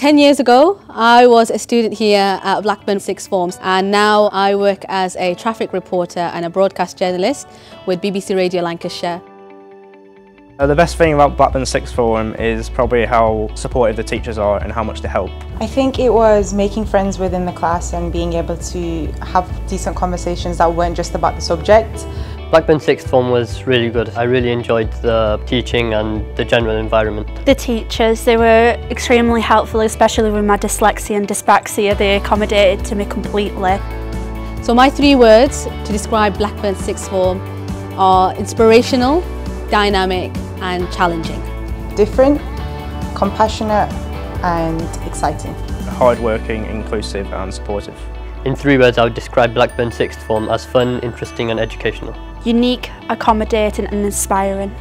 10 years ago, I was a student here at Blackburn Sixth Forms and now I work as a traffic reporter and a broadcast journalist with BBC Radio Lancashire. Uh, the best thing about Blackburn Sixth Form is probably how supportive the teachers are and how much they help. I think it was making friends within the class and being able to have decent conversations that weren't just about the subject. Blackburn Sixth Form was really good. I really enjoyed the teaching and the general environment. The teachers, they were extremely helpful, especially with my dyslexia and dyspraxia. They accommodated to me completely. So my three words to describe Blackburn Sixth Form are inspirational, dynamic and challenging. Different, compassionate and exciting. Hardworking, inclusive and supportive. In three words, I would describe Blackburn Sixth Form as fun, interesting and educational. Unique, accommodating and inspiring.